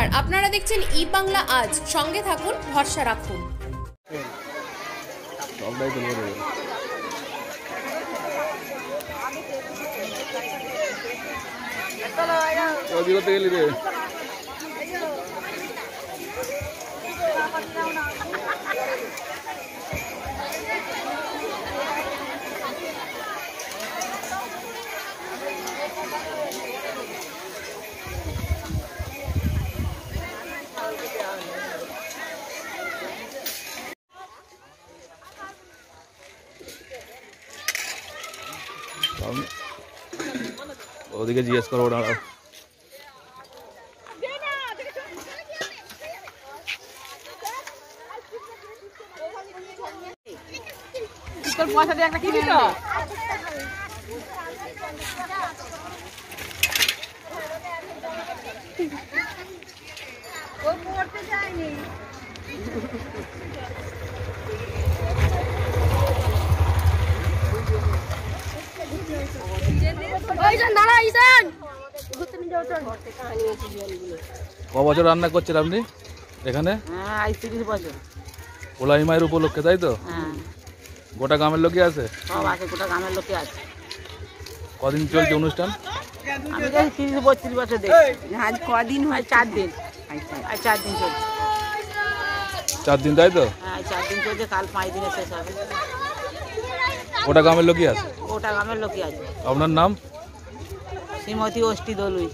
নমস্কার আপনারা দেখছেন ই বাংলা আজ। সঙ্গে থাকুন ভরসা রাখুন। দেবে ওদিকে জিজ্ঞেস করব দাঁড়াও। তোর পয়সা দিয়ে একটা কিনে নিবি ক বছর রান্না করছেন আপনি এখানে? হ্যাঁ আজ তিরিশ বছর। ওলাই মায়ের উপলক্ষে তাই তো? হ্যাঁ। গোটা গ্রামের লোকই আছে? সব আছে গোটা গ্রামের লোকে আছে। কদিন চলছে অনুষ্ঠান? আমি তো তিরিশ বত্রিশ বছর দেখছি। আজ কদিন হয়? চার দিন। আজ চার দিন চলছে। চার দিন তাই তো? হ্যাঁ চার দিন চলছে কাল পাঁচ দিনে শেষ হবে। গোটা গ্রামের লোকই আছে? গোটা গ্রামের লোকে আছে। আপনার নাম? श्रीमती ओष्टी दोलुई।